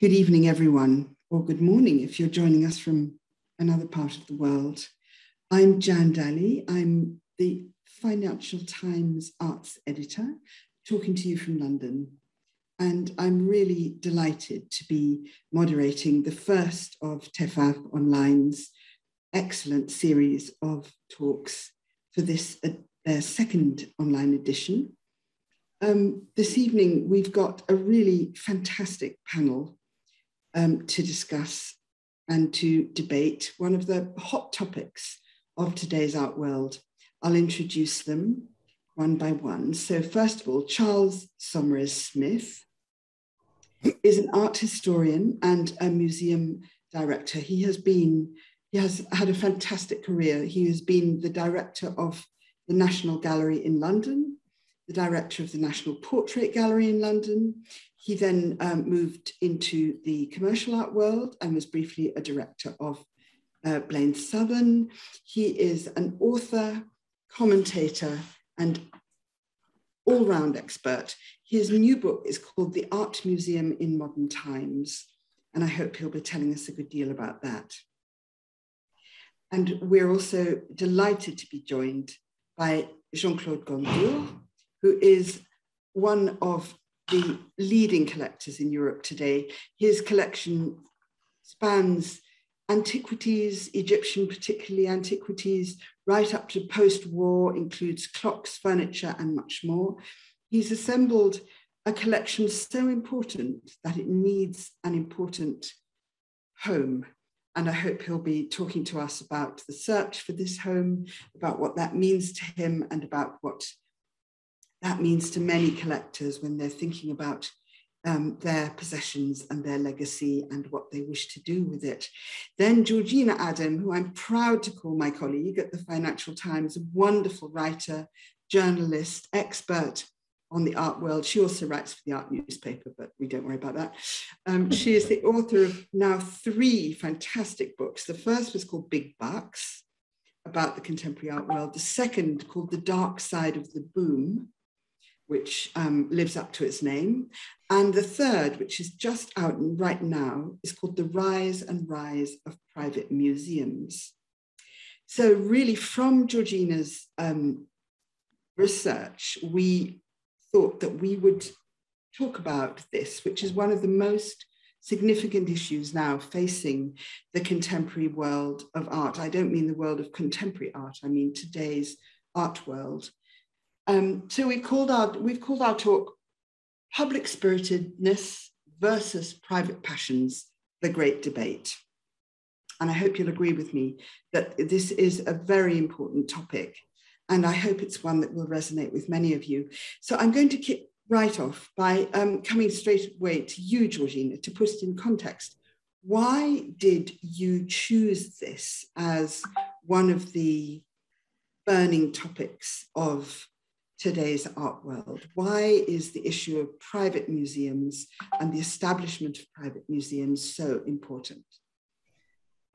Good evening, everyone, or good morning if you're joining us from another part of the world. I'm Jan Dalley. I'm the Financial Times arts editor, talking to you from London. And I'm really delighted to be moderating the first of TEFAF Online's excellent series of talks for this uh, second online edition. Um, this evening, we've got a really fantastic panel um, to discuss and to debate one of the hot topics of today's art world. I'll introduce them one by one. So, first of all, Charles Saumarez Smith is an art historian and a museum director. He has been, he has had a fantastic career. He has been the director of the National Gallery in London, the director of the National Portrait Gallery in London. He then um, moved into the commercial art world and was briefly a director of uh, Blain Southern. He is an author, commentator, and all round expert. His new book is called The Art Museum in Modern Times, and I hope he'll be telling us a good deal about that. And we're also delighted to be joined by Jean Claude Gandur, who is one of the leading collectors in Europe today. His collection spans antiquities, Egyptian particularly antiquities, right up to post-war, includes clocks, furniture, and much more. He's assembled a collection so important that it needs an important home. And I hope he'll be talking to us about the search for this home, about what that means to him, and about what that means to many collectors when they're thinking about um, their possessions and their legacy and what they wish to do with it. Then Georgina Adam, who I'm proud to call my colleague at the Financial Times, a wonderful writer, journalist, expert on the art world. She also writes for the art newspaper, but we don't worry about that. Um, she is the author of now three fantastic books. The first was called Big Bucks, about the contemporary art world. The second, called The Dark Side of the Boom, which um, lives up to its name. And the third, which is just out right now, is called The Rise and Rise of Private Museums. So, really, from Georgina's um, research, we thought that we would talk about this, which is one of the most significant issues now facing the contemporary world of art. I don't mean the world of contemporary art, I mean today's art world. Um, so we've called our, we've called our talk Public Spiritedness versus Private Passions, the Great Debate. And I hope you'll agree with me that this is a very important topic. And I hope it's one that will resonate with many of you. So I'm going to kick right off by um, coming straight away to you, Georgina, to put it in context. Why did you choose this as one of the burning topics of today's art world? Why is the issue of private museums and the establishment of private museums so important?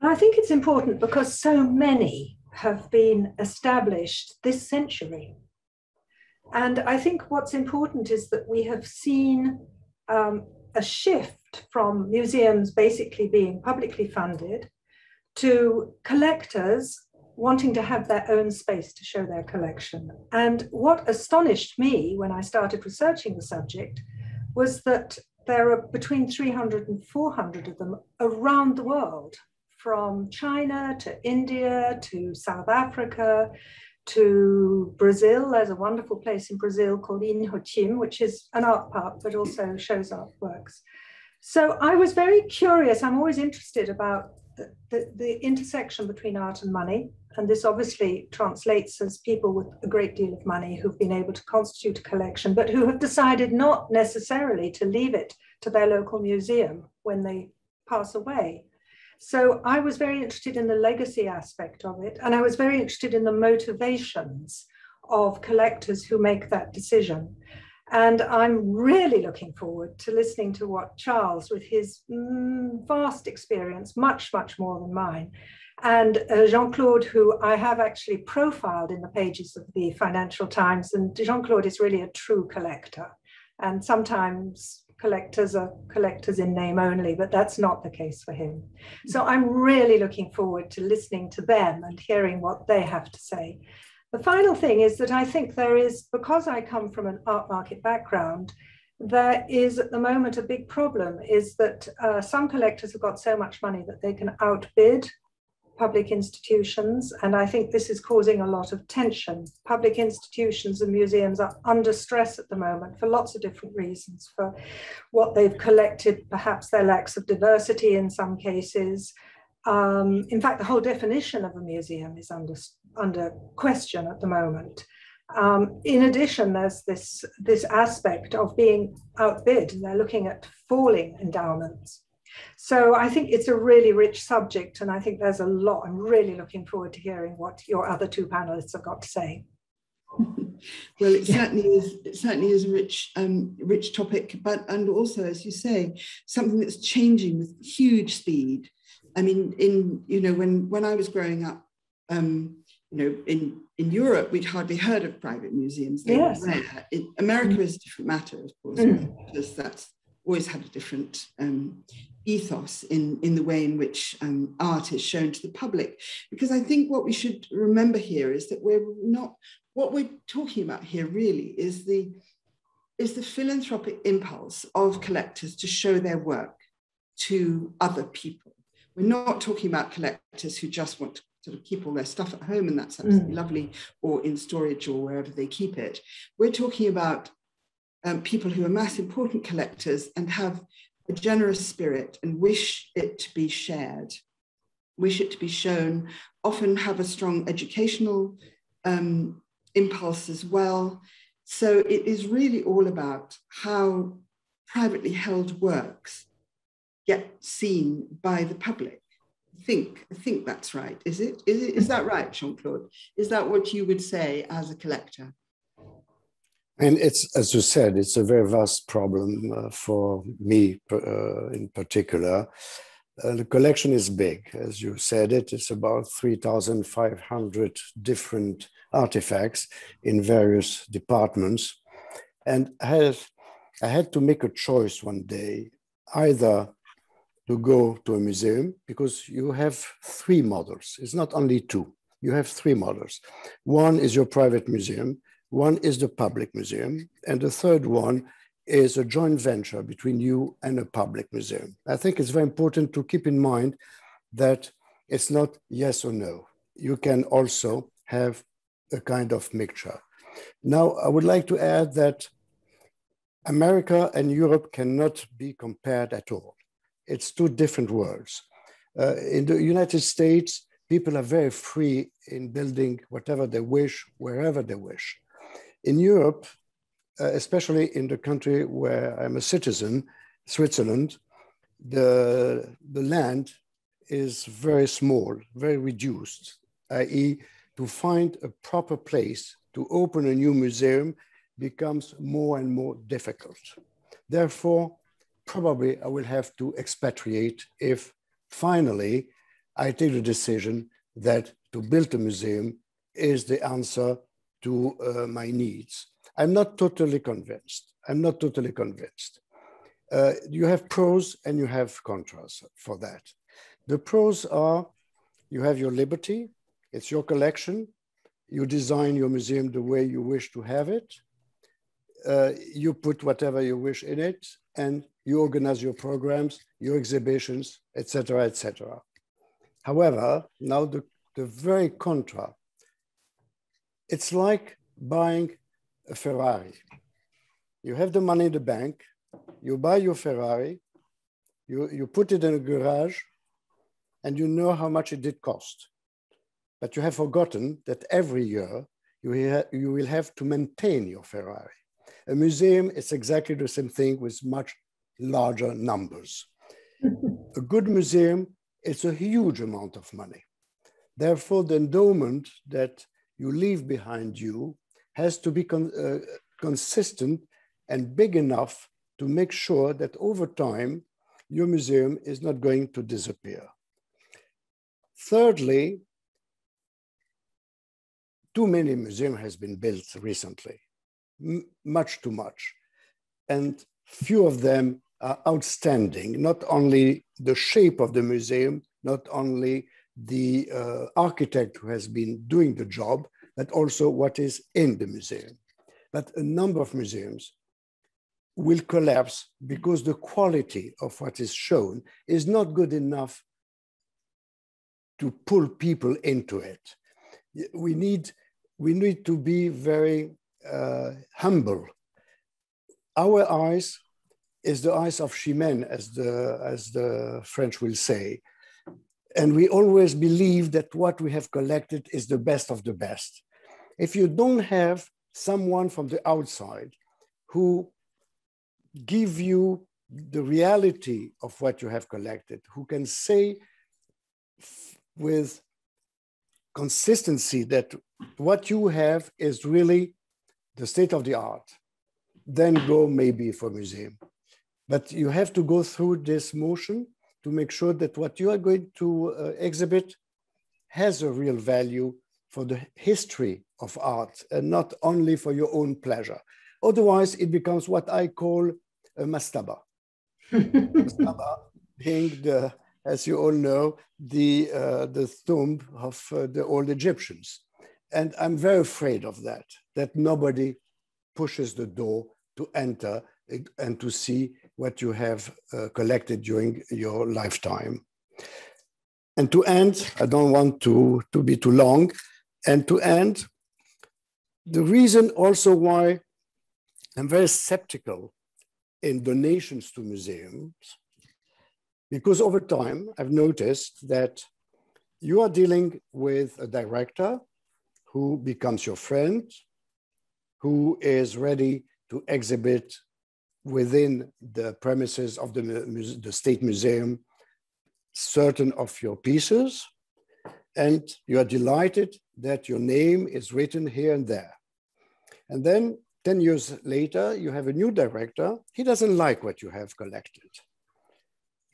I think it's important because so many have been established this century. And I think what's important is that we have seen um, a shift from museums basically being publicly funded to collectors wanting to have their own space to show their collection. And what astonished me when I started researching the subject was that there are between 300 and 400 of them around the world, from China to India to South Africa to Brazil. There's a wonderful place in Brazil called Inhotim, which is an art park but also shows artworks. So I was very curious. I'm always interested about the, the, intersection between art and money and this obviously translates as people with a great deal of money who've been able to constitute a collection, but who have decided not necessarily to leave it to their local museum when they pass away. So I was very interested in the legacy aspect of it, and I was very interested in the motivations of collectors who make that decision. And I'm really looking forward to listening to what Charles, with his mm, vast experience, much, much more than mine, and uh, Jean Claude, who I have actually profiled in the pages of the Financial Times. And Jean Claude is really a true collector. And sometimes collectors are collectors in name only, but that's not the case for him. So I'm really looking forward to listening to them and hearing what they have to say. The final thing is that I think there is, because I come from an art market background, there is at the moment a big problem is that uh, some collectors have got so much money that they can outbid public institutions. And I think this is causing a lot of tension. Public institutions and museums are under stress at the moment for lots of different reasons for what they've collected, perhaps their lacks of diversity in some cases. Um, in fact, the whole definition of a museum is under, under question at the moment. Um, in addition, there's this, this aspect of being outbid. They're looking at falling endowments. So I think it's a really rich subject, and I think there's a lot. I'm really looking forward to hearing what your other two panelists have got to say. well, it certainly is. It certainly is a rich, um, rich topic, but and also, as you say, something that's changing with huge speed. I mean, in you know, when when I was growing up, um, you know, in in Europe, we'd hardly heard of private museums. Yes. In America mm. is a different matter, of course, mm. because that's always had a different um, ethos in, in the way in which um, art is shown to the public. Because I think what we should remember here is that we're not, what we're talking about here really is the, is the philanthropic impulse of collectors to show their work to other people. We're not talking about collectors who just want to sort of keep all their stuff at home and that's absolutely mm. lovely, or in storage or wherever they keep it. We're talking about um, people who are mass important collectors and have a generous spirit and wish it to be shared, wish it to be shown, often have a strong educational um, impulse as well. So it is really all about how privately held works get seen by the public. Think, I think that's right. Is it? Is, it, is that right, Jean-Claude? Is that what you would say as a collector? And it's, as you said, it's a very vast problem uh, for me uh, in particular. Uh, the collection is big, as you said. It's about 3,500 different artifacts in various departments. And I had, I had to make a choice one day, either to go to a museum, because you have three models. It's not only two, you have three models. One is your private museum, one is the public museum, and the third one is a joint venture between you and a public museum. I think it's very important to keep in mind that it's not yes or no. You can also have a kind of mixture. Now, I would like to add that America and Europe cannot be compared at all. It's two different worlds. Uh, in the United States, people are very free in building whatever they wish, wherever they wish. In Europe, uh, especially in the country where I'm a citizen, Switzerland, the, the land is very small, very reduced, i.e., to find a proper place to open a new museum becomes more and more difficult. Therefore, probably I will have to expatriate if finally I take the decision that to build a museum is the answer to uh, my needs. I'm not totally convinced. I'm not totally convinced. Uh, you have pros and you have contras for that. The pros are you have your liberty, it's your collection, you design your museum the way you wish to have it, uh, you put whatever you wish in it, and you organize your programs, your exhibitions, etc., etc. However, now the, the very contra it's like buying a Ferrari. You have the money in the bank, you buy your Ferrari, you, you put it in a garage, and you know how much it did cost. But you have forgotten that every year you, you will have to maintain your Ferrari. A museum is exactly the same thing with much larger numbers. a good museum is a huge amount of money. Therefore, the endowment that you leave behind you has to be con uh, consistent and big enough to make sure that over time, your museum is not going to disappear. Thirdly, too many museums has been built recently, much too much. And few of them are outstanding, not only the shape of the museum, not only the uh, architect who has been doing the job, but also what is in the museum. But a number of museums will collapse because the quality of what is shown is not good enough to pull people into it. We need, we need to be very uh, humble. Our eyes is the eyes of Chimène, as the, as the French will say. And we always believe that what we have collected is the best of the best. If you don't have someone from the outside who give you the reality of what you have collected, who can say with consistency that what you have is really the state of the art, then go maybe for museum. But you have to go through this motion to make sure that what you are going to uh, exhibit has a real value for the history of art and not only for your own pleasure. Otherwise, it becomes what I call a mastaba. mastaba being the, as you all know, the, uh, the tomb of uh, the old Egyptians. And I'm very afraid of that, that nobody pushes the door to enter and to see what you have uh, collected during your lifetime. And to end, I don't want to, to be too long, and to end, the reason also why I'm very skeptical in donations to museums, because over time I've noticed that you are dealing with a director who becomes your friend, who is ready to exhibit within the premises of the, the State Museum certain of your pieces, and you are delighted that your name is written here and there. And then 10 years later, you have a new director. He doesn't like what you have collected.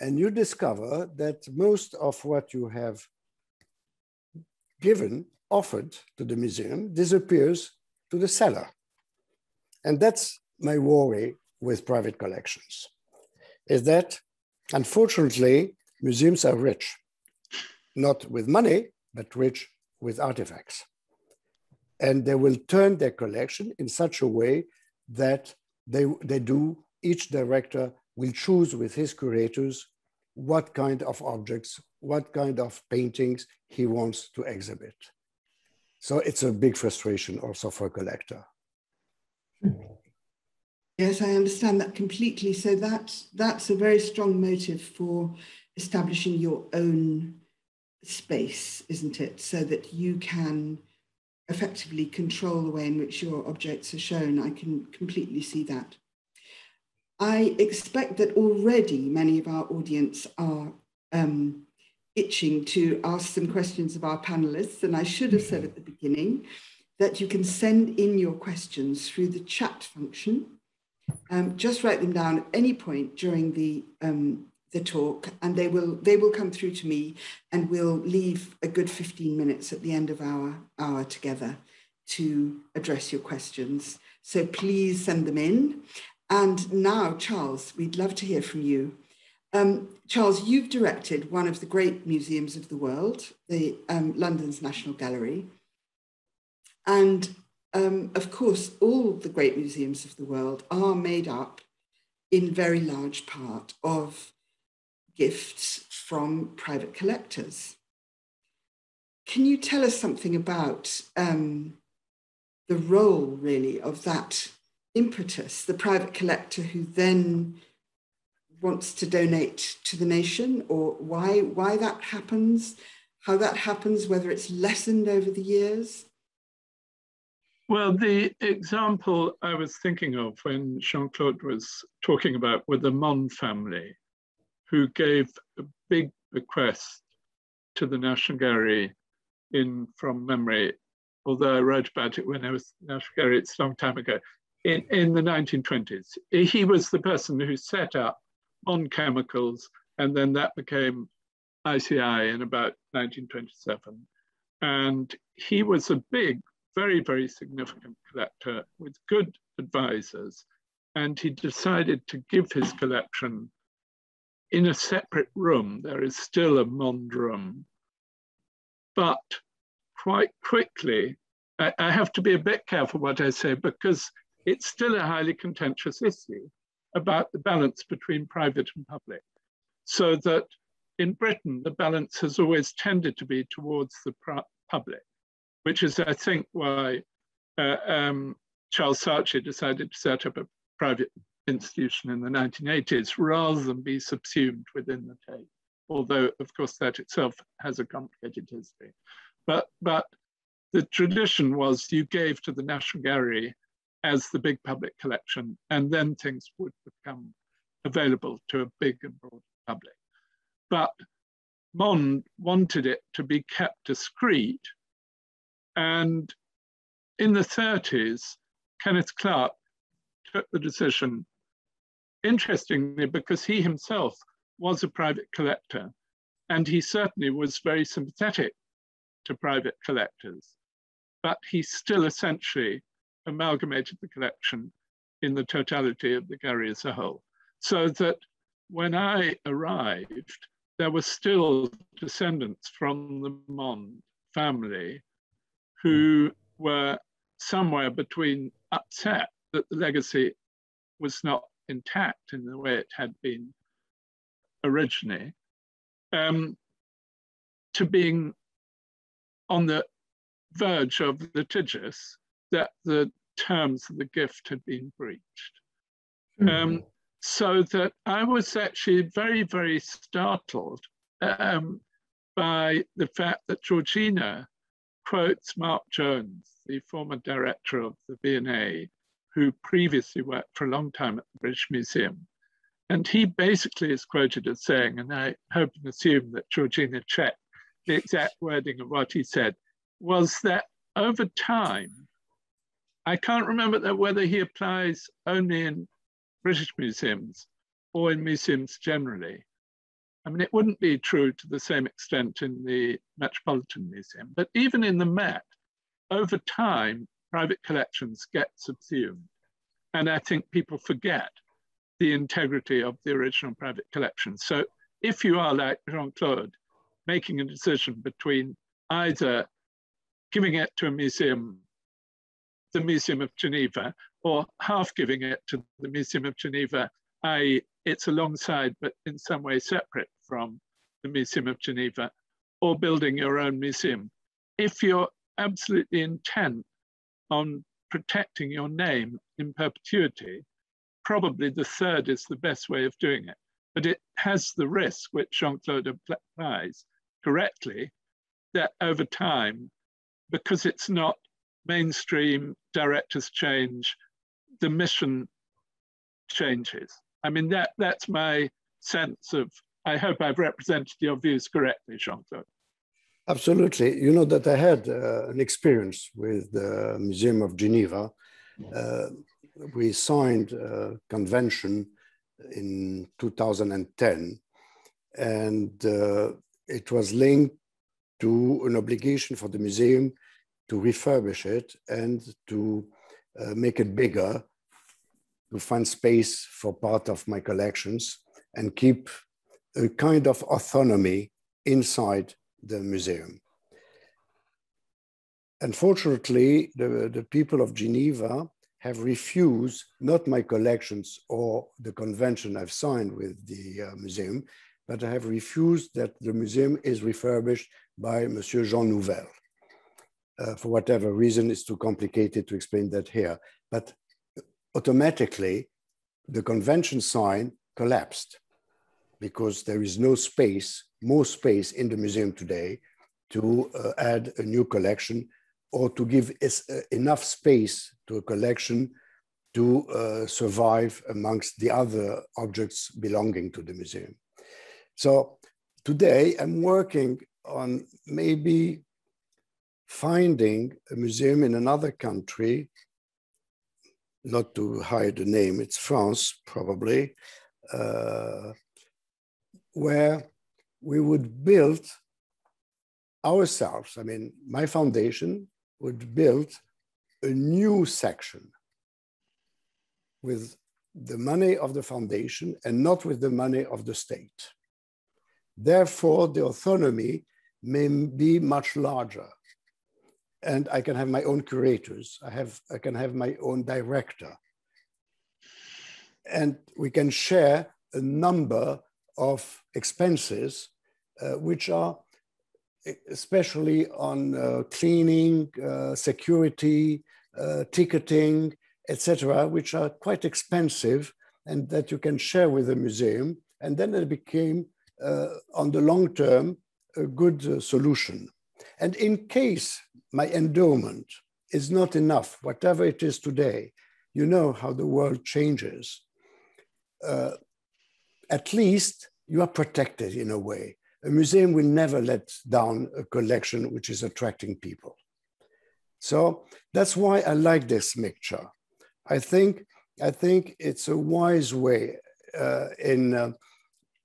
And you discover that most of what you have given, offered to the museum, disappears to the cellar. And that's my worry with private collections, is that unfortunately, museums are rich, not with money, but rich with artifacts. And they will turn their collection in such a way that they, they do, each director will choose with his curators what kind of objects, what kind of paintings he wants to exhibit. So it's a big frustration also for a collector. Yes, I understand that completely. So that's that's a very strong motive for establishing your own space, isn't it? So that you can effectively control the way in which your objects are shown. I can completely see that. I expect that already many of our audience are um, itching to ask some questions of our panelists. And I should have said at the beginning that you can send in your questions through the chat function. Um, just write them down at any point during the um, the talk and they will they will come through to me and we'll leave a good 15 minutes at the end of our hour together to address your questions so please send them in and now charles we'd love to hear from you um, charles you've directed one of the great museums of the world the um, london's national gallery and um, of course all the great museums of the world are made up in very large part of gifts from private collectors. Can you tell us something about um, the role, really, of that impetus, the private collector who then wants to donate to the nation, or why, why that happens, how that happens, whether it's lessened over the years? Well, the example I was thinking of when Jean Claude was talking about with the Mond family who gave a big bequest to the National Gallery in from memory, although I wrote about it when I was National Gallery, it's a long time ago, in, in the 1920s. He was the person who set up on chemicals, and then that became ICI in about 1927. And he was a big, very, very significant collector with good advisors. and he decided to give his collection in a separate room. There is still a Mond room, but quite quickly, I, I have to be a bit careful what I say because it's still a highly contentious issue about the balance between private and public. So that in Britain, the balance has always tended to be towards the public, which is, I think, why uh, um, Charles Saatchi decided to set up a private institution in the 1980s rather than be subsumed within the Tate. Although, of course, that itself has a complicated history. But, but the tradition was you gave to the National Gallery as the big public collection, and then things would become available to a big and broad public. But Mond wanted it to be kept discreet. And in the 30s, Kenneth Clark took the decision, interestingly, because he himself was a private collector, and he certainly was very sympathetic to private collectors, but he still essentially amalgamated the collection in the totality of the gallery as a whole. So that when I arrived, there were still descendants from the Mond family who were somewhere between upset that the legacy was not intact in the way it had been originally, um, to being on the verge of litigious that the terms of the gift had been breached. Mm -hmm. um, so that I was actually very, very startled um, by the fact that Georgina quotes Mark Jones, the former director of the V&A, who previously worked for a long time at the British Museum. And he basically is quoted as saying, and I hope and assume that Georgina checked the exact wording of what he said, was that over time, I can't remember whether he applies only in British museums or in museums generally. I mean, it wouldn't be true to the same extent in the Metropolitan Museum, but even in the Met, over time, private collections get subsumed. And I think people forget the integrity of the original private collection. So if you are like Jean-Claude, making a decision between either giving it to a museum, the Museum of Geneva, or half giving it to the Museum of Geneva, i.e. it's alongside but in some way separate from the Museum of Geneva, or building your own museum. If you're absolutely intent on protecting your name in perpetuity, probably the third is the best way of doing it. But it has the risk, which Jean-Claude applies correctly, that over time, because it's not mainstream, directors change, the mission changes. I mean, that, that's my sense of, I hope I've represented your views correctly, Jean-Claude. Absolutely. You know that I had uh, an experience with the Museum of Geneva. Uh, we signed a convention in 2010, and uh, it was linked to an obligation for the museum to refurbish it and to uh, make it bigger, to find space for part of my collections and keep a kind of autonomy inside the museum. Unfortunately, the, the people of Geneva have refused not my collections or the convention I've signed with the uh, museum, but I have refused that the museum is refurbished by Monsieur Jean Nouvel uh, for whatever reason, it's too complicated to explain that here. But automatically, the convention sign collapsed because there is no space, more space in the museum today to uh, add a new collection or to give uh, enough space to a collection to uh, survive amongst the other objects belonging to the museum. So today I'm working on maybe finding a museum in another country, not to hide the name, it's France probably, uh, where we would build ourselves, I mean, my foundation would build a new section with the money of the foundation and not with the money of the state. Therefore, the autonomy may be much larger. And I can have my own curators. I, have, I can have my own director. And we can share a number of expenses uh, which are especially on uh, cleaning, uh, security, uh, ticketing, etc., which are quite expensive and that you can share with the museum. And then it became, uh, on the long term, a good uh, solution. And in case my endowment is not enough, whatever it is today, you know how the world changes. Uh, at least you are protected in a way. A museum will never let down a collection which is attracting people. So that's why I like this mixture. I think, I think it's a wise way uh, in, uh,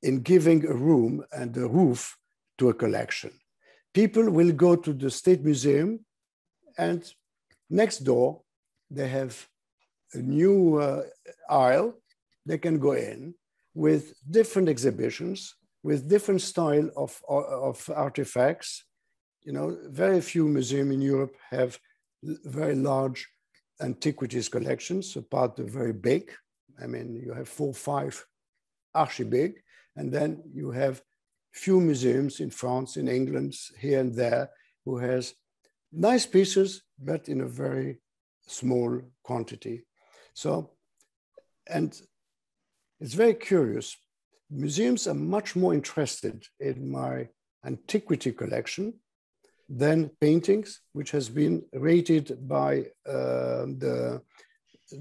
in giving a room and a roof to a collection. People will go to the State Museum and next door they have a new uh, aisle they can go in with different exhibitions, with different style of, of artifacts. You know, very few museums in Europe have very large antiquities collections, apart the very big. I mean, you have four, five archi big, and then you have few museums in France, in England, here and there, who has nice pieces, but in a very small quantity. So, and it's very curious. Museums are much more interested in my antiquity collection than paintings, which has been rated by uh, the,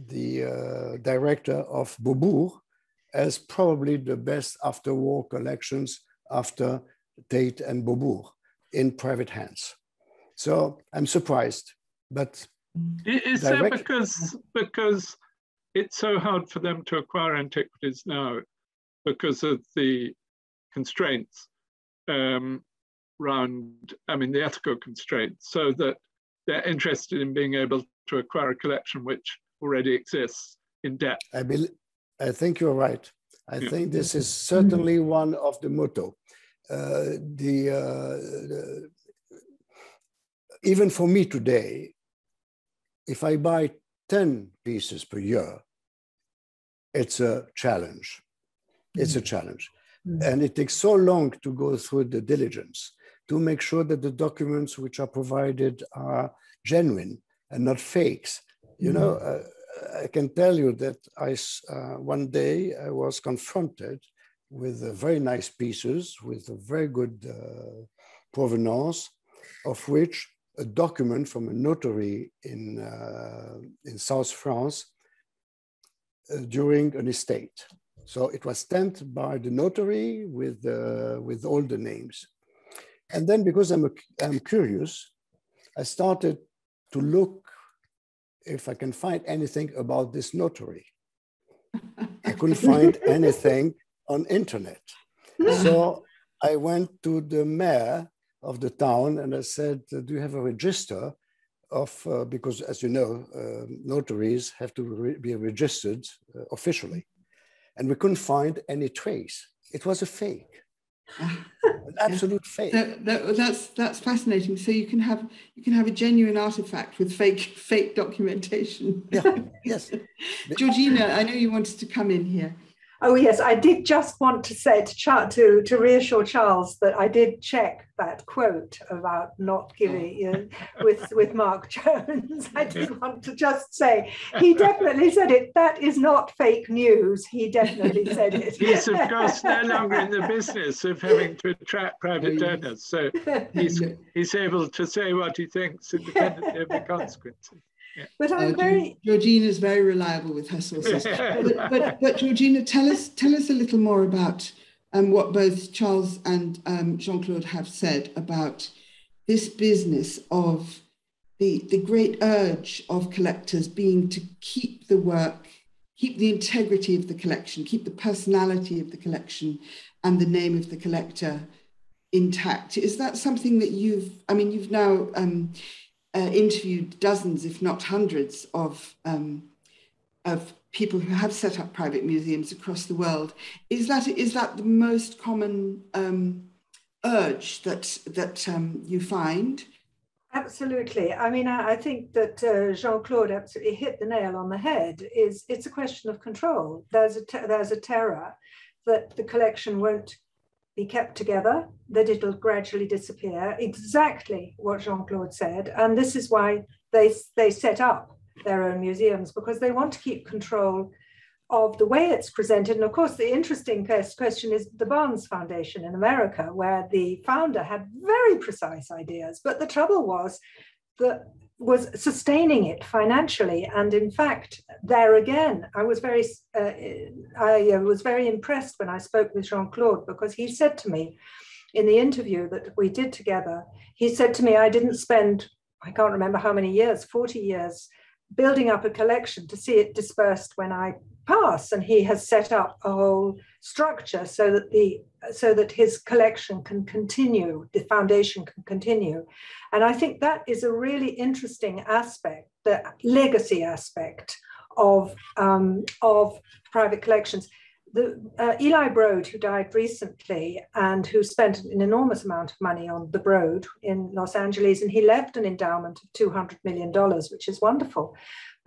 the uh, director of Beaubourg as probably the best after war collections after Tate and Beaubourg in private hands. So I'm surprised, but is direct... that because because it's so hard for them to acquire antiquities now because of the constraints um, around, I mean, the ethical constraints, so that they're interested in being able to acquire a collection which already exists in depth. I, be, I think you're right. I yeah. think this is certainly one of the motto. Uh, the, uh, the, even for me today, if I buy 10 pieces per year, it's a challenge. It's a challenge. Mm-hmm. And it takes so long to go through the diligence to make sure that the documents which are provided are genuine and not fakes. You know, mm-hmm. uh, I can tell you that I uh, one day I was confronted with uh, very nice pieces with a very good uh, provenance, of which a document from a notary in, uh, in South France uh, during an estate. So it was stamped by the notary with, with all the names. And then because I'm, a, I'm curious, I started to look if I can find anything about this notary. I couldn't find anything on internet. So I went to the mayor of the town and I said, do you have a register of, uh, because as you know, uh, notaries have to re be registered uh, officially. And we couldn't find any trace. It was a fake. An absolute fake. That, that, that's that's fascinating. So you can have you can have a genuine artifact with fake fake documentation. Yeah. Yes. Georgina, I know you wanted to come in here. Oh yes, I did just want to say to, to to reassure Charles that I did check that quote about not giving mm. you know, with with Mark Jones. I mm-hmm. did want to just say he definitely said it. That is not fake news. He definitely said it. he's of course no longer in the business of having to attract private donors, so he's he's able to say what he thinks independently of the consequences. But I'm uh, very Georgina is very reliable with her sources. but, but, but, Georgina, tell us tell us a little more about um, what both Charles and um, Jean Claude have said about this business of the the great urge of collectors being to keep the work, keep the integrity of the collection, keep the personality of the collection, and the name of the collector intact. Is that something that you've? I mean, you've now. Um, uh, interviewed dozens, if not hundreds, of um, of people who have set up private museums across the world. Is that is that the most common um, urge that that um, you find? Absolutely. I mean, I, I think that uh, Jean Claude absolutely hit the nail on the head. Is it's a question of control. There's a there's a terror that the collection won't be kept together, that it'll gradually disappear. Exactly what Jean Claude said, and this is why they they set up their own museums because they want to keep control of the way it's presented. And of course, the interesting question is the Barnes Foundation in America, where the founder had very precise ideas. But the trouble was that was sustaining it financially. And in fact, there again, I was very, uh, I uh, was very impressed when I spoke with Jean Claude because he said to me in the interview that we did together, he said to me, I didn't spend, I can't remember how many years, 40 years, building up a collection to see it dispersed when I pass. And he has set up a whole structure so that the so that his collection can continue, the foundation can continue. And I think that is a really interesting aspect, the legacy aspect of, um, of private collections the uh, Eli Broad, who died recently and who spent an enormous amount of money on the Broad in Los Angeles, and he left an endowment of $200 million, which is wonderful.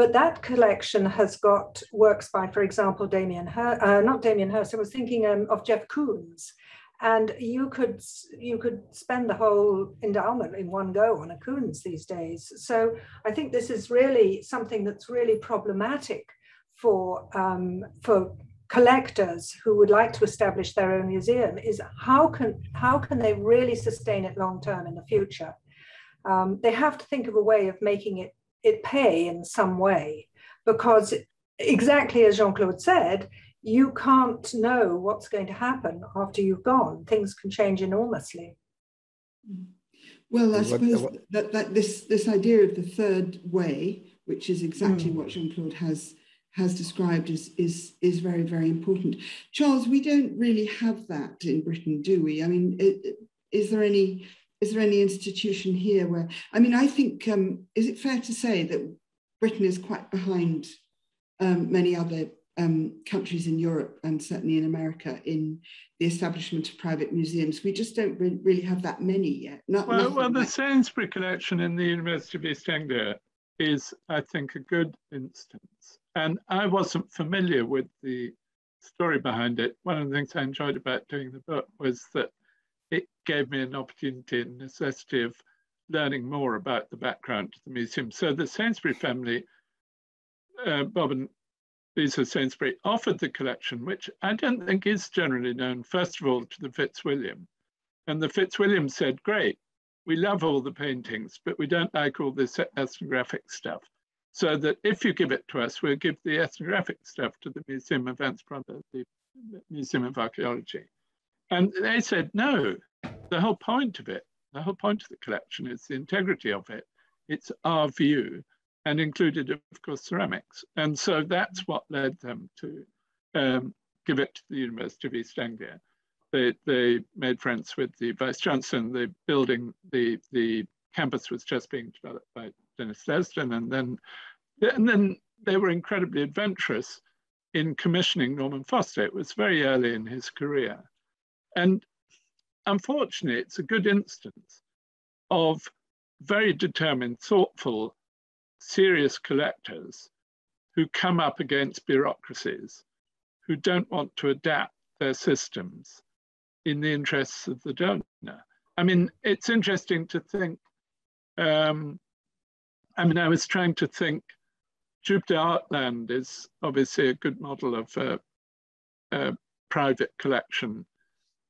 But that collection has got works by, for example, Damien Hirst, uh, not Damien Hirst, I was thinking um, of Jeff Koons. And you could you could spend the whole endowment in one go on a Koons these days. So I think this is really something that's really problematic for um, for collectors who would like to establish their own museum is how can how can they really sustain it long term in the future um, they have to think of a way of making it it pay in some way because exactly as jean-claude said you can't know what's going to happen after you've gone things can change enormously well i suppose that, that this this idea of the third way which is exactly mm. what jean-claude has has described is, is, is very, very important. Charles, we don't really have that in Britain, do we? I mean, it, is there any is there any institution here where, I mean, I think, um, is it fair to say that Britain is quite behind um, many other um, countries in Europe and certainly in America in the establishment of private museums. We just don't re really have that many yet. Not, well, well the Sainsbury collection in the University of East Anglia is, I think, a good instance and I wasn't familiar with the story behind it. One of the things I enjoyed about doing the book was that it gave me an opportunity and necessity of learning more about the background to the museum. So the Sainsbury family, uh, Bob and Lisa Sainsbury, offered the collection, which I don't think is generally known, first of all, to the Fitzwilliam. And the Fitzwilliam said, great, we love all the paintings, but we don't like all this ethnographic stuff so that if you give it to us, we'll give the ethnographic stuff to the Museum of Anthropology, the Museum of Archaeology. And they said, no, the whole point of it, the whole point of the collection is the integrity of it. It's our view and included, of course, ceramics. And so that's what led them to um, give it to the University of East Anglia. They, they made friends with the Vice Chancellor, the building, the, the campus was just being developed by Denys Lasdun, and then and then they were incredibly adventurous in commissioning Norman Foster. It was very early in his career, and unfortunately, it's a good instance of very determined, thoughtful, serious collectors who come up against bureaucracies who don't want to adapt their systems in the interests of the donor. I mean, it's interesting to think um, I mean, I was trying to think, Jupiter Artland is obviously a good model of a, a private collection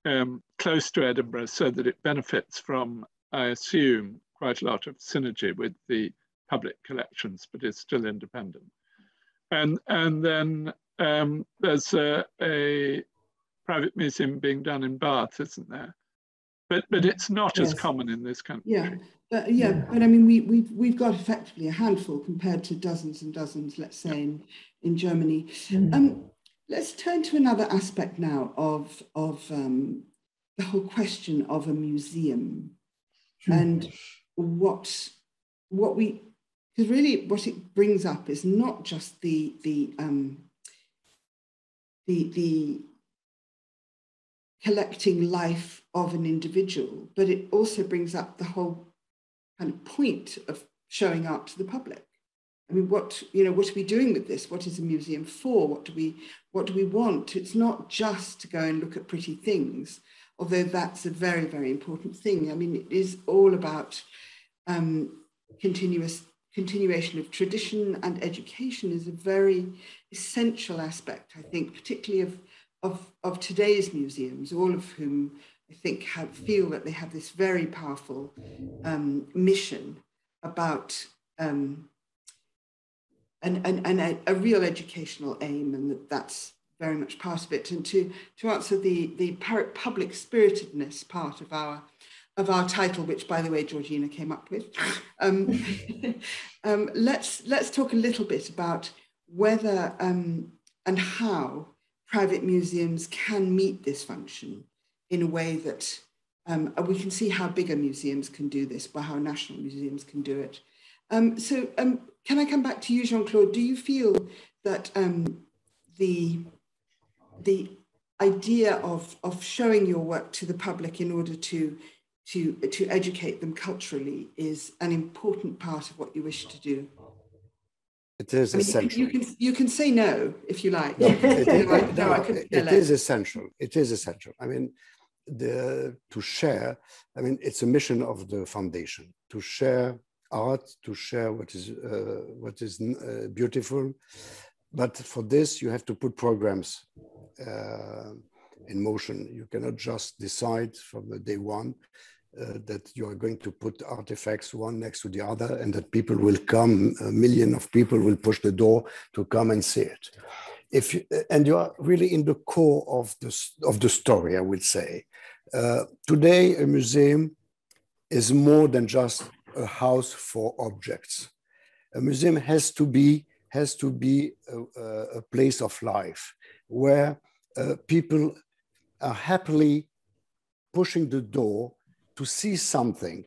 um, close to Edinburgh so that it benefits from, I assume, quite a lot of synergy with the public collections, but is still independent. And, and then um, there's a, a, private museum being done in Bath, isn't there? But, but it's not yes. as common in this country. Yeah, uh, yeah, but I mean, we, we've, we've got effectively a handful compared to dozens and dozens, let's say, in, in Germany. Mm. Um, let's turn to another aspect now of, of um, the whole question of a museum mm. and what, what we, because really what it brings up is not just the the um, the the collecting life of an individual, but it also brings up the whole kind of point of showing art to the public. I mean, what you know, what are we doing with this? What is a museum for? What do we what do we want? It's not just to go and look at pretty things, although that's a very very important thing. I mean, it is all about um, continuous continuation of tradition and education is a very essential aspect, I think, particularly of, of, of today's museums, all of whom I think have, feel that they have this very powerful um, mission about um, an, an, an, a, a, real educational aim, and that that's very much part of it. And to, to answer the, the public spiritedness part of our of our title, which by the way Georgina came up with, um, um, let's let's talk a little bit about whether um, and how private museums can meet this function in a way that um, we can see how bigger museums can do this, but how national museums can do it. Um, so um, can I come back to you, Jean-Claude? Do you feel that the the idea of, of showing your work to the public in order to to, to educate them culturally is an important part of what you wish to do. It is I mean, essential. You can, you can, say no if you like. No, it, no, it is essential. It is essential. I mean, the to share. I mean, it's a mission of the foundation to share art, to share what is uh, what is uh, beautiful. But for this, you have to put programs uh, in motion. You cannot just decide from the day one uh, that you are going to put artifacts one next to the other and that people will come, a million of people will push the door to come and see it. If you, and you are really in the core of the, of the story, I would say. Uh, today, a museum is more than just a house for objects. A museum has to be, has to be a, a place of life where uh, people are happily pushing the door to see something.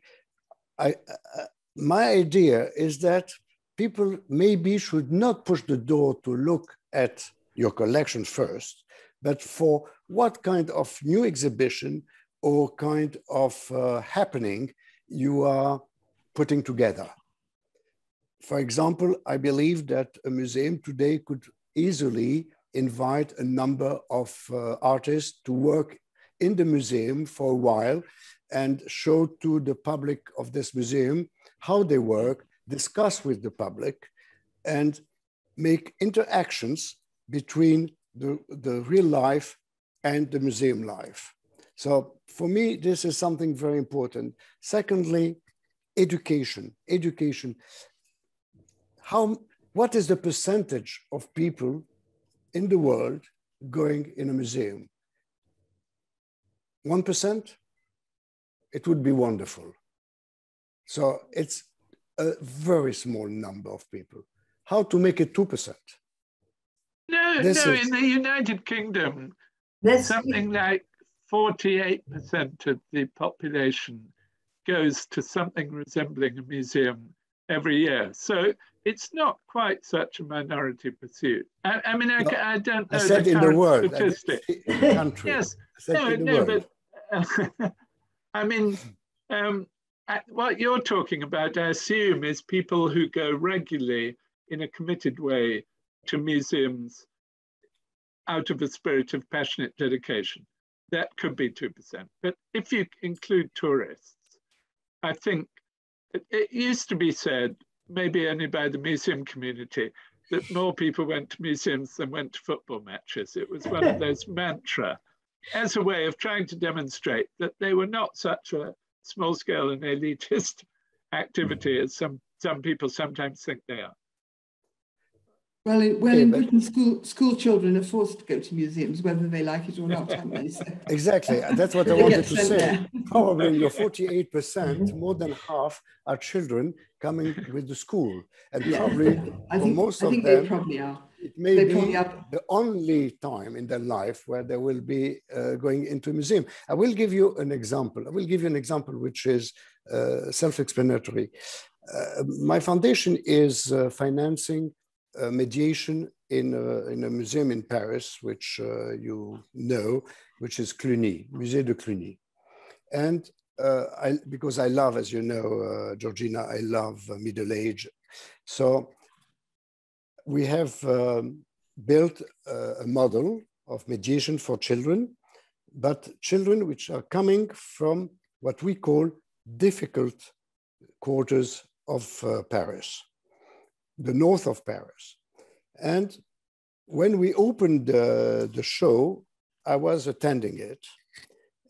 I, uh, my idea is that people maybe should not push the door to look at your collection first, but for what kind of new exhibition or kind of uh, happening you are putting together. For example, I believe that a museum today could easily invite a number of uh, artists to work in the museum for a while and show to the public of this museum how they work, discuss with the public, and make interactions between the, the real life and the museum life. So for me, this is something very important. Secondly, education, education. How, what is the percentage of people in the world going in a museum? 1%? it would be wonderful. So it's a very small number of people. How to make it 2%? No, this no, is... in the United Kingdom, this... something like 48% of the population goes to something resembling a museum every year. So it's not quite such a minority pursuit. I, I mean, I, no, I, don't know I said the in the world, statistic. country. yes, no, no, but uh, I mean, um, what you're talking about, I assume, is people who go regularly in a committed way to museums out of a spirit of passionate dedication. That could be 2%. But if you include tourists, I think it, it used to be said, maybe only by the museum community, that more people went to museums than went to football matches. It was one of those mantra as a way of trying to demonstrate that they were not such a small scale and elitist activity as some, some people sometimes think they are. Well, in, well, in Britain, school school children are forced to go to museums, whether they like it or not, aren't they? So. Exactly. That's what I wanted to say. There. Probably your 48%, more than half are children coming with the school. And yeah. probably I think, most I of think them, they probably are it may be the only time in their life where they will be uh, going into a museum. I will give you an example. I will give you an example which is uh, self-explanatory. Uh, my foundation is uh, financing uh, mediation in a, in a museum in Paris, which uh, you know, which is Cluny, Musée de Cluny. And uh, I, because I love, as you know, Georgina, I love Middle Age. So we have um, built a, a model of mediation for children, but children which are coming from what we call difficult quarters of uh, Paris, the north of Paris. And when we opened uh, the show, I was attending it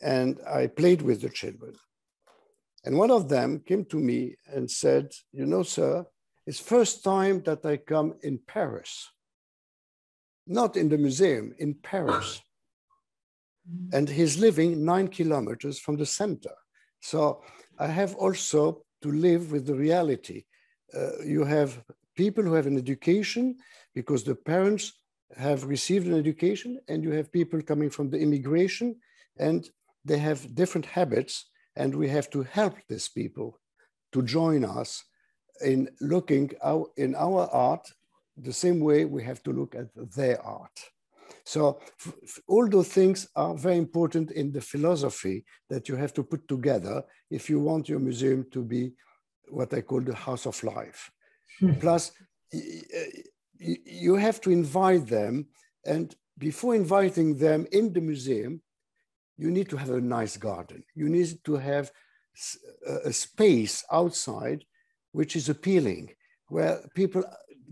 and I played with the children. And one of them came to me and said, you know, sir, it's first time that I come in Paris not in the museum, in Paris. And he's living nine kilometers from the center. So I have also to live with the reality. Uh, you have people who have an education because the parents have received an education, and you have people coming from the immigration, and they have different habits, and we have to help these people to join us in looking our, in our art the same way we have to look at their art. So all those things are very important in the philosophy that you have to put together if you want your museum to be what I call the house of life. Plus, you have to invite them. And before inviting them in the museum, you need to have a nice garden. You need to have a space outside which is appealing, where people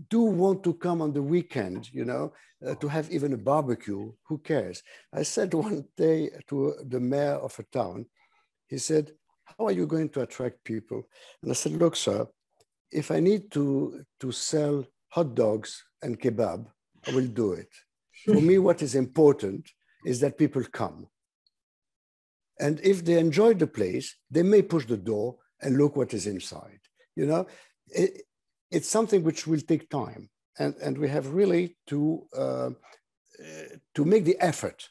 do want to come on the weekend, you know, uh, to have even a barbecue, who cares? I said one day to the mayor of a town, he said, how are you going to attract people? And I said, look, sir, if I need to, to sell hot dogs and kebab, I will do it. For me, what is important is that people come. And if they enjoy the place, they may push the door and look what is inside. You know, it, it's something which will take time. And, and we have really to, uh, to make the effort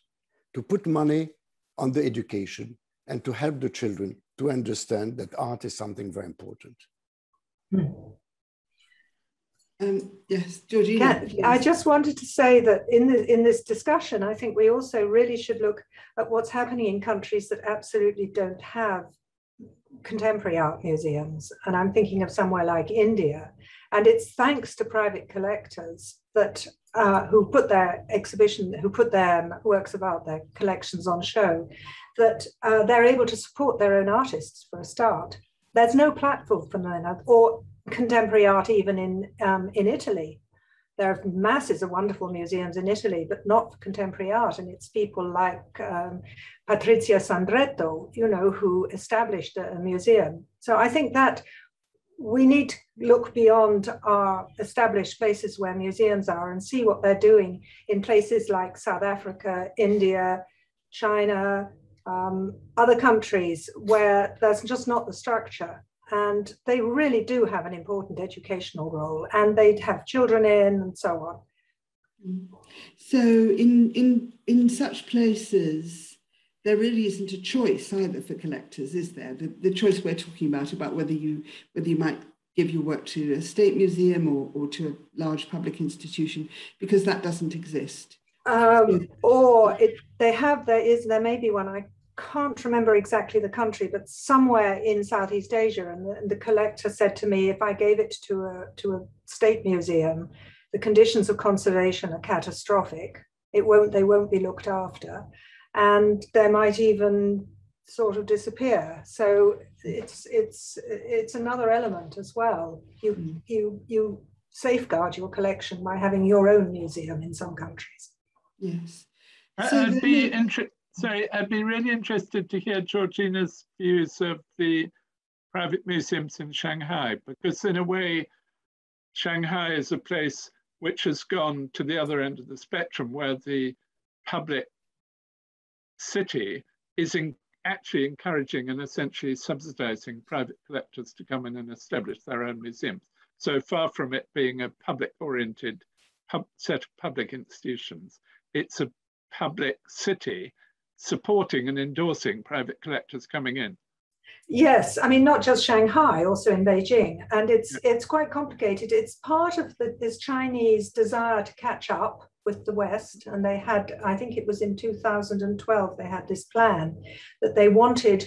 to put money on the education and to help the children to understand that art is something very important. Hmm. Um, yes, Georgina. Yeah, I just wanted to say that in the, in this discussion, I think we also really should look at what's happening in countries that absolutely don't have contemporary art museums. And I'm thinking of somewhere like India. And it's thanks to private collectors that uh, who put their exhibition, who put their works of art, their collections on show, that uh, they're able to support their own artists for a start. There's no platform for them, or contemporary art even in um, in Italy. There are masses of wonderful museums in Italy, but not for contemporary art. And it's people like um, Patrizia Sandretto, you know, who established a, a museum. So I think that we need to look beyond our established places where museums are and see what they're doing in places like South Africa, India, China, um, other countries where there's just not the structure. And they really do have an important educational role and they'd have children in and so on. So in, in, in such places, there really isn't a choice either for collectors, is there? The, the choice we're talking about, about whether you, whether you might give your work to a state museum or, or to a large public institution, because that doesn't exist. Um, or it, they have, there is, there may be one, I can't remember exactly the country, but somewhere in Southeast Asia. And the, the, collector said to me, if I gave it to a, to a state museum, the conditions of conservation are catastrophic. It won't, they won't be looked after. And they might even sort of disappear. So it's, it's, it's another element as well. You, mm. you, you safeguard your collection by having your own museum in some countries. Yes. So I'd be interested Sorry, I'd be really interested to hear Georgina's views of the private museums in Shanghai, because in a way, Shanghai is a place which has gone to the other end of the spectrum where the public city is in, actually encouraging and essentially subsidizing private collectors to come in and establish their own museums. So far from it being a public oriented pub, set of public institutions, it's a public city supporting and endorsing private collectors coming in. Yes, I mean not just Shanghai, also in Beijing, and it's it's quite complicated. It's part of the, this Chinese desire to catch up with the West, and they had, I think it was in 2012, they had this plan that they wanted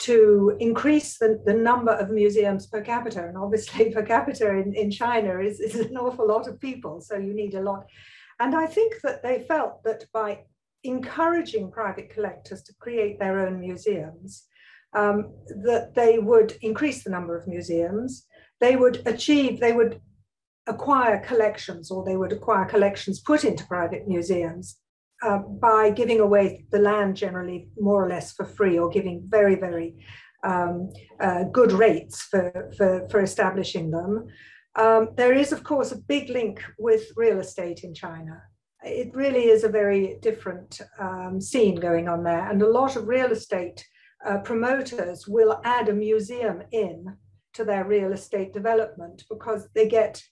to increase the, the number of museums per capita. And obviously, per capita in, in China is, is an awful lot of people, so you need a lot. And I think that they felt that by encouraging private collectors to create their own museums, um, that they would increase the number of museums, they would achieve, they would acquire collections or they would acquire collections put into private museums uh, by giving away the land generally more or less for free or giving very, very um, uh, good rates for, for, for establishing them. Um, there is, of course, a big link with real estate in China. It really is a very different um, scene going on there. And a lot of real estate uh, promoters will add a museum in to their real estate development because they get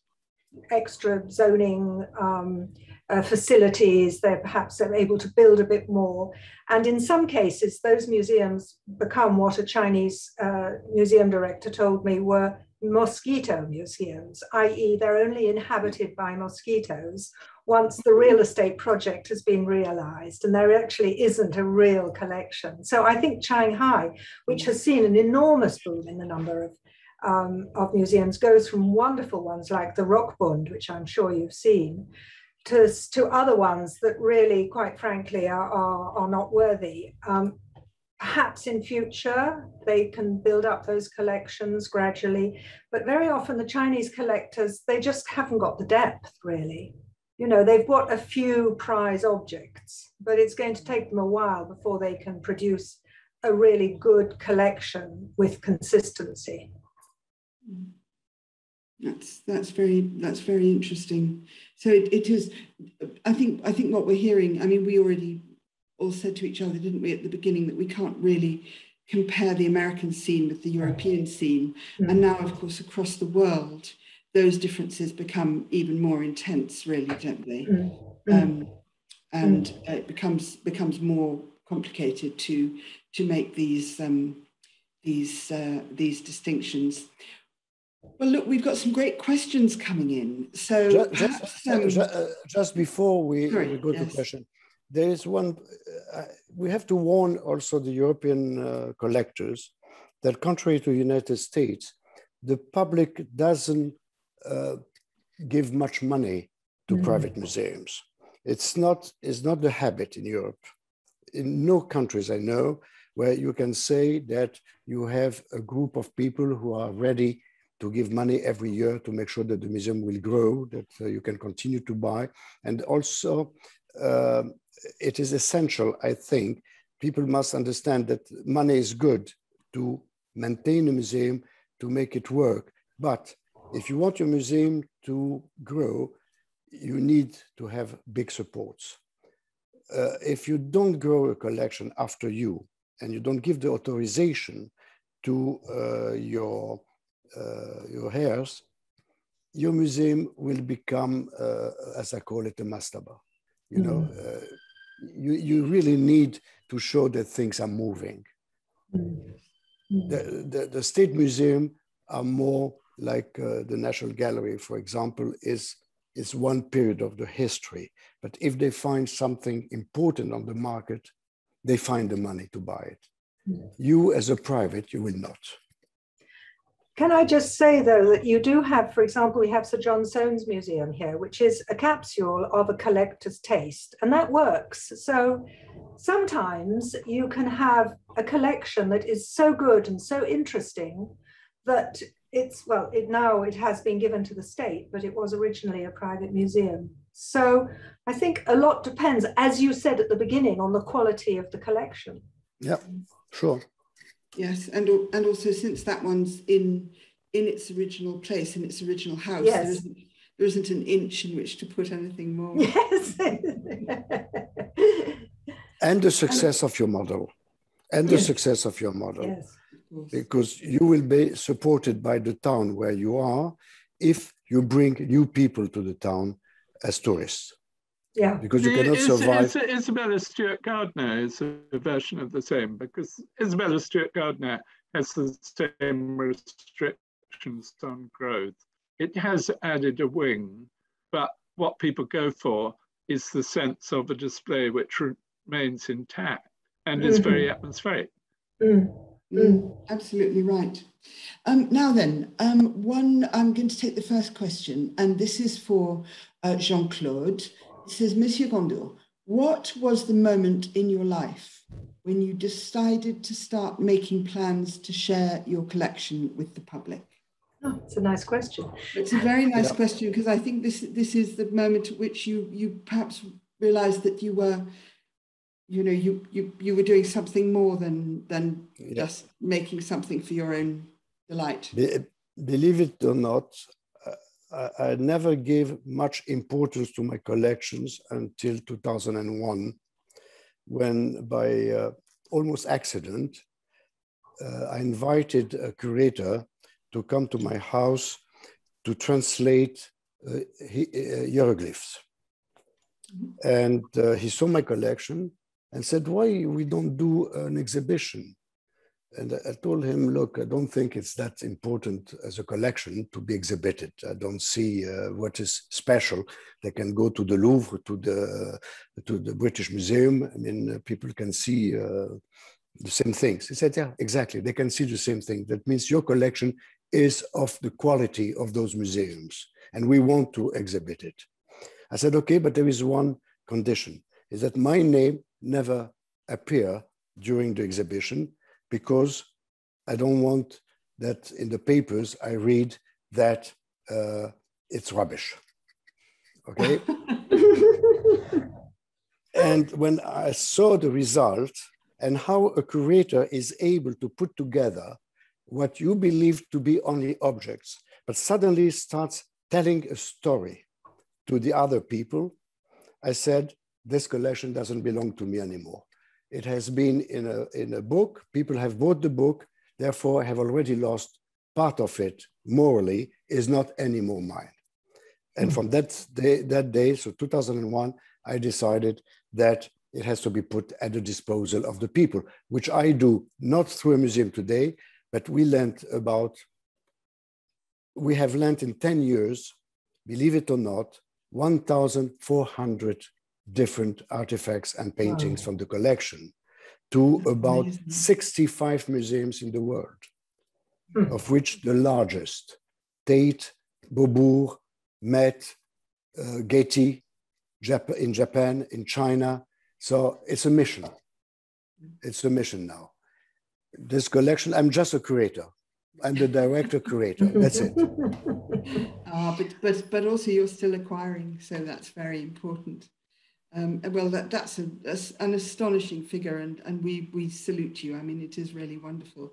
extra zoning um, uh, facilities, they're perhaps able to build a bit more. And in some cases, those museums become what a Chinese uh, museum director told me were mosquito museums, i.e., they're only inhabited by mosquitoes once the real estate project has been realized and there actually isn't a real collection. So I think Shanghai, which has seen an enormous boom in the number of um, of museums goes from wonderful ones like the Rockbund, which I'm sure you've seen, to, to other ones that really, quite frankly, are, are, are not worthy. Um, perhaps in future they can build up those collections gradually, but very often the Chinese collectors, they just haven't got the depth really. You know, they've got a few prize objects, but it's going to take them a while before they can produce a really good collection with consistency. That's that's very that's very interesting. So it, it is. I think I think what we're hearing. I mean, we already all said to each other, didn't we, at the beginning, that we can't really compare the American scene with the European scene, mm. and now, of course, across the world, those differences become even more intense, really, don't they? Mm. Um, and mm. it becomes becomes more complicated to to make these um, these uh, these distinctions. Well, look, we've got some great questions coming in. So just, perhaps, um, just, uh, just before we, sorry, we go yes. to question, there is one. Uh, we have to warn also the European uh, collectors that, contrary to the United States, the public doesn't uh, give much money to mm. private museums. It's not. It's not the habit in Europe. In no countries I know where you can say that you have a group of people who are ready to give money every year to make sure that the museum will grow, that uh, you can continue to buy. And also, uh, it is essential, I think, people must understand that money is good to maintain a museum, to make it work. But if you want your museum to grow, you need to have big supports. Uh, if you don't grow a collection after you, and you don't give the authorization to uh, your uh, your heirs, your museum will become, uh, as I call it, a mastaba. You mm. know, uh, you, you really need to show that things are moving. Mm. The, the, the, state museum are more like uh, the National Gallery, for example, is, is one period of the history. But if they find something important on the market, they find the money to buy it. Mm. You, as a private, you will not. Can I just say, though, that you do have, for example, we have Sir John Soane's Museum here, which is a capsule of a collector's taste, and that works. So sometimes you can have a collection that is so good and so interesting that it's, well, it now it has been given to the state, but it was originally a private museum. So I think a lot depends, as you said at the beginning, on the quality of the collection. Yeah, sure. Yes, and and also since that one's in in its original place, in its original house, yes. there, isn't, there isn't an inch in which to put anything more. Yes. and the success of your model. And the yes. success of your model. Yes. Because you will be supported by the town where you are if you bring new people to the town as tourists. Yeah. Because you cannot survive. Isabella Stewart Gardner is a version of the same because Isabella Stewart Gardner has the same restrictions on growth. It has added a wing, but what people go for is the sense of a display which remains intact and mm -hmm. is very mm-hmm. atmospheric. Mm. Mm, absolutely right. Um, now then, um, one, I'm going to take the first question, and this is for uh, Jean-Claude. It says, Monsieur Gandur, what was the moment in your life when you decided to start making plans to share your collection with the public? Oh, it's a nice question. It's a very nice yeah. question because I think this this is the moment at which you you perhaps realized that you were you know you you you were doing something more than than yeah. just making something for your own delight Be, believe it or not I, I, never gave much importance to my collections until 2001 when by uh, almost accident uh, i invited a curator to come to my house to translate uh, he, uh, hieroglyphs mm-hmm. and uh, he saw my collection and said, why we don't do an exhibition? And I told him, look, I don't think it's that important as a collection to be exhibited. I don't see uh, what is special. They can go to the Louvre, to the, to the British Museum. I mean, uh, people can see uh, the same things. He said, yeah, exactly. They can see the same thing. That means your collection is of the quality of those museums, and we want to exhibit it. I said, okay, but there is one condition, is that my name never appear during the exhibition because I don't want that in the papers I read that uh, it's rubbish. Okay. and when I saw the result and how a curator is able to put together what you believe to be only objects, but suddenly starts telling a story to the other people, I said, this collection doesn't belong to me anymore. It has been in a, in a book, people have bought the book, therefore have already lost part of it morally, is not anymore mine. And mm from that day, that day, so 2001, I decided that it has to be put at the disposal of the people, which I do not through a museum today, but we lent about, we have lent in 10 years, believe it or not, 1,400 different artifacts and paintings wow. from the collection to That's about amazing. 65 museums in the world, hmm. of which the largest, Tate, Beaubourg, Met, uh, Getty, Jap in Japan, in China. So it's a mission. It's a mission now. This collection, I'm just a curator. I'm the director curator. That's it. Uh, but, but, but also you're still acquiring, so that's very important. Um, well, that, that's, a, that's, an astonishing figure, and, and we, we salute you. I mean, it is really wonderful.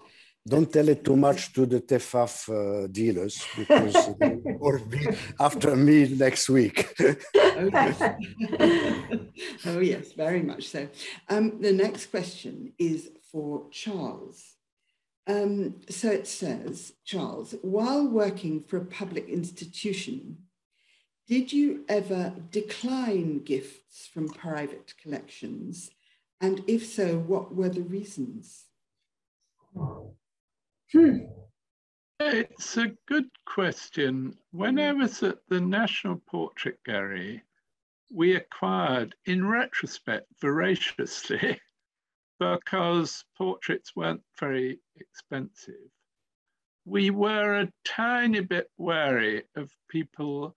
Don't tell it too much to the TEFAF uh, dealers because or be after me next week. oh, yes. oh, yes, very much so. Um, the next question is for Charles. Um, so it says, Charles, while working for a public institution, did you ever decline gifts from private collections? And if so, what were the reasons? Hmm. It's a good question. When I was at the National Portrait Gallery, we acquired, in retrospect, voraciously, because portraits weren't very expensive. We were a tiny bit wary of people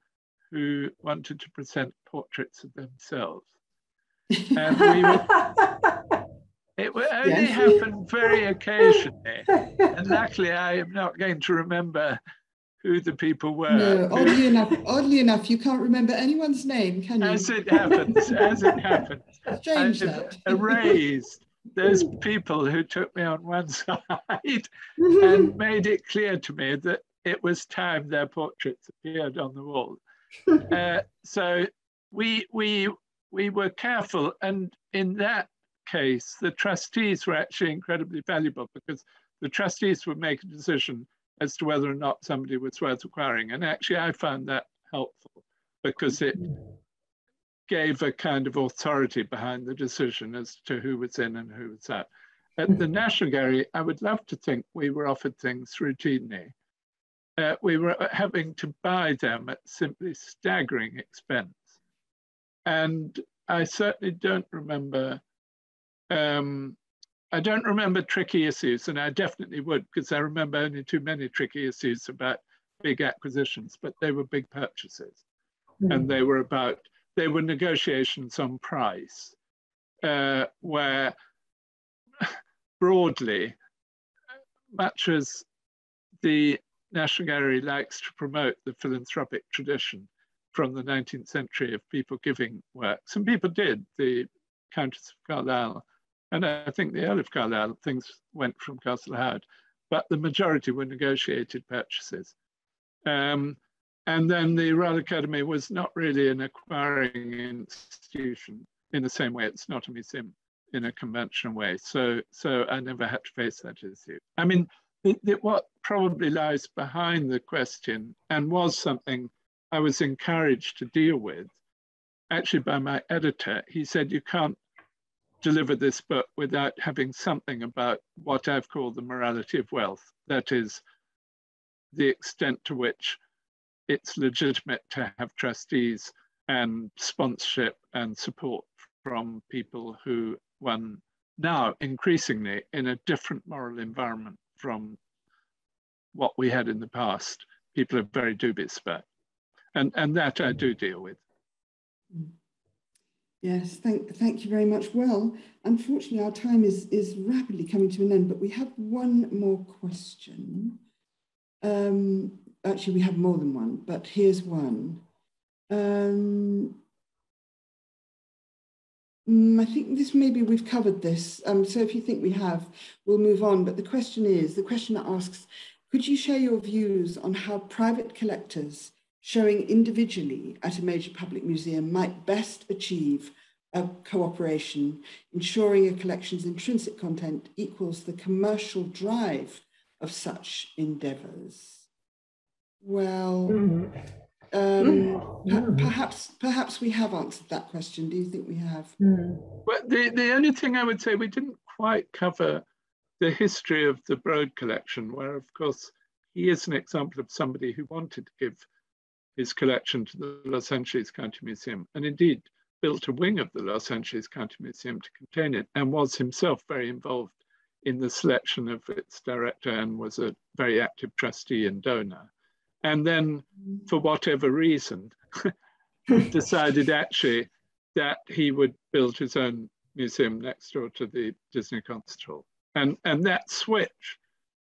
who wanted to present portraits of themselves. And we would, it would only yes. happen very occasionally. And luckily, I am not going to remember who the people were. No, oddly enough, oddly enough, you can't remember anyone's name, can you? As it happens, as it happens. Strange I that. erased those people who took me on one side mm-hmm. and made it clear to me that it was time their portraits appeared on the wall. Uh, so we we we were careful, and in that case, the trustees were actually incredibly valuable because the trustees would make a decision as to whether or not somebody was worth acquiring. And actually, I found that helpful because it gave a kind of authority behind the decision as to who was in and who was out. At the National Gallery, I would love to think we were offered things routinely. Uh, we were having to buy them at simply staggering expense. And I certainly don't remember, um, I don't remember tricky issues, and I definitely would, because I remember only too many tricky issues about big acquisitions, but they were big purchases. Mm. And they were about, they were negotiations on price, uh, where broadly, much as the National Gallery likes to promote the philanthropic tradition from the 19th century of people giving works, and people did, the Countess of Carlisle, and I think the Earl of Carlisle, things went from Castle Howard, but the majority were negotiated purchases. Um, and then the Royal Academy was not really an acquiring institution in the same way it's not a museum in a conventional way. So, so I never had to face that issue. I mean, it, what probably lies behind the question and was something I was encouraged to deal with, actually by my editor, he said, you can't deliver this book without having something about what I've called the morality of wealth. That is, the extent to which it's legitimate to have trustees and sponsorship and support from people who one now increasingly in a different moral environment from what we had in the past, people are very dubious about. And, and that I do deal with. Yes, thank, thank you very much. Well, unfortunately, our time is, is rapidly coming to an end, but we have one more question. Um, actually, we have more than one, but here's one. Um, mm, I think this maybe we've covered this. Um, so if you think we have, we'll move on. But the question is, the questioner asks, could you share your views on how private collectors showing individually at a major public museum might best achieve a cooperation, ensuring a collection's intrinsic content equals the commercial drive of such endeavors? Well, mm. Um, mm. perhaps perhaps we have answered that question. Do you think we have? Mm. Well, the, the only thing I would say we didn't quite cover the history of the Broad collection, where of course he is an example of somebody who wanted to give his collection to the Los Angeles County Museum, and indeed built a wing of the Los Angeles County Museum to contain it, and was himself very involved in the selection of its director and was a very active trustee and donor. And then, for whatever reason, decided actually that he would build his own museum next door to the Disney Concert Hall. And, and that switch,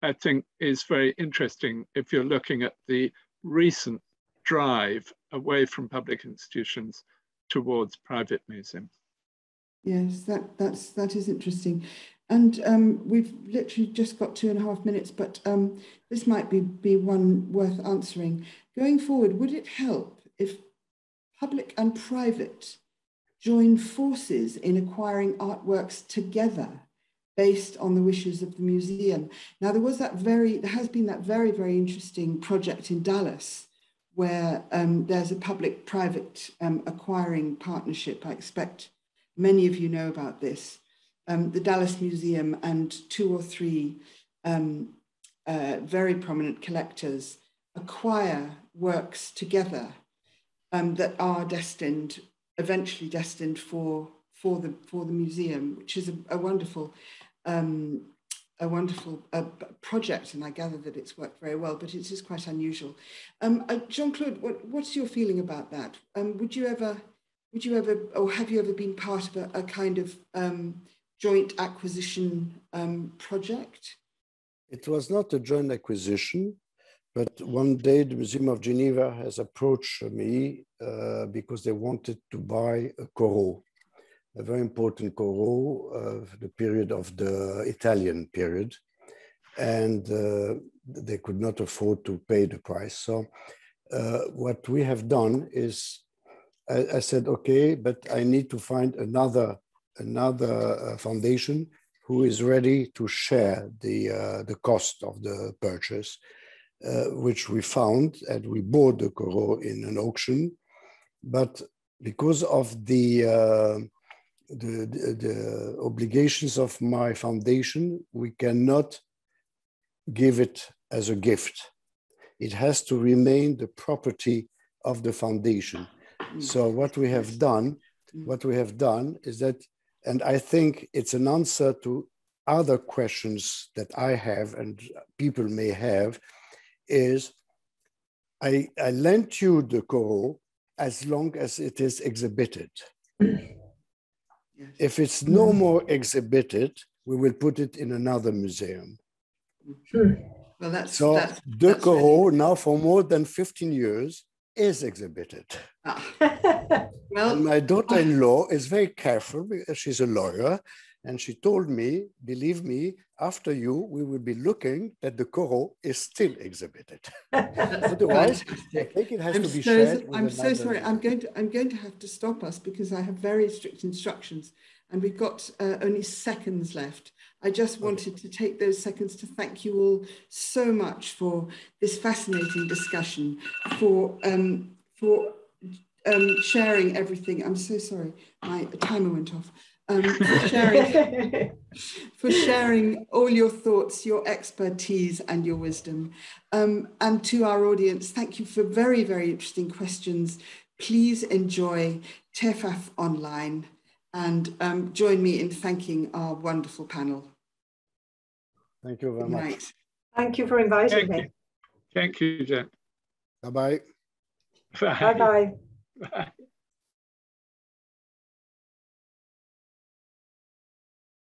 I think, is very interesting if you're looking at the recent drive away from public institutions towards private museums. Yes, that, that's, that is interesting. And um, we've literally just got two and a half minutes, but um, this might be, be one worth answering. Going forward, would it help if public and private join forces in acquiring artworks together based on the wishes of the museum? Now, there was that very, there has been that very, very interesting project in Dallas where um, there's a public-private um, acquiring partnership. I expect many of you know about this um, the Dallas Museum and two or three um, uh, very prominent collectors acquire works together um, that are destined, eventually destined for, for, the, for the museum, which is a, a wonderful um, a wonderful uh, project, and I gather that it's worked very well, but it is quite unusual. Um, uh, Jean-Claude, what, what's your feeling about that? Um, would you ever, would you ever, or have you ever been part of a, a kind of joint acquisition um, project? It was not a joint acquisition, but one day the Museum of Geneva has approached me uh, because they wanted to buy a Corot, a very important Corot of the period of the Italian period. And uh, they could not afford to pay the price. So uh, what we have done is I, I, said, okay, but I need to find another another uh, foundation who is ready to share the, uh, the cost of the purchase, uh, which we found and we bought the Corot in an auction. But because of the, the, the, the obligations of my foundation, we cannot give it as a gift. It has to remain the property of the foundation. So what we have done, what we have done is that, and I think it's an answer to other questions that I have and people may have, is I, I lent you the Corot as long as it is exhibited. If it's no mm. more exhibited, we will put it in another museum. Sure. Well, that's so that's, De Corot really... now for more than 15 years is exhibited. Ah. well, my daughter-in-law is very careful because she's a lawyer, and she told me, believe me, after you, we will be looking that the Corot is still exhibited. Otherwise, I think it has I'm to be so, shared. I'm so sorry. I'm going to I'm going to have to stop us because I have very strict instructions, and we've got uh, only seconds left. I just wanted to take those seconds to thank you all so much for this fascinating discussion, for um, for um, sharing everything. I'm so sorry, my timer went off um, for, sharing, for sharing all your thoughts, your expertise, and your wisdom. Um, and to our audience, thank you for very, very interesting questions. Please enjoy TEFAF online and um, join me in thanking our wonderful panel. Thank you very much. Night. Thank you for inviting Thank me. You. Thank you, Jen. Bye-bye. Bye-bye. Bye.